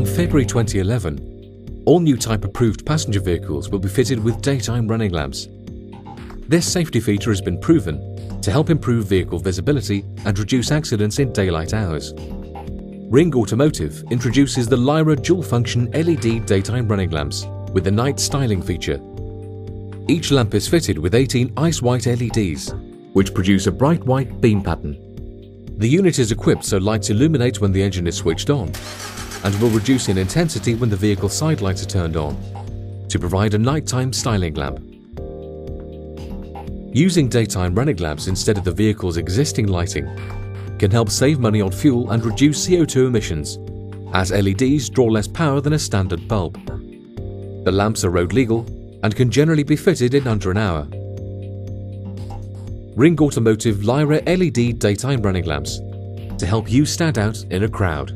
February 2011, all new type approved passenger vehicles will be fitted with daytime running lamps. This safety feature has been proven to help improve vehicle visibility and reduce accidents in daylight hours. Ring Automotive introduces the Lyra dual function LED daytime running lamps with the night styling feature. Each lamp is fitted with 18 ice white LEDs, which produce a bright white beam pattern. The unit is equipped so lights illuminate when the engine is switched on and will reduce in intensity when the vehicle side lights are turned on to provide a nighttime styling lamp. Using daytime running lamps instead of the vehicle's existing lighting can help save money on fuel and reduce CO2 emissions, as LEDs draw less power than a standard bulb. The lamps are road legal and can generally be fitted in under an hour. Ring Automotive Lyra LED daytime running lamps to help you stand out in a crowd.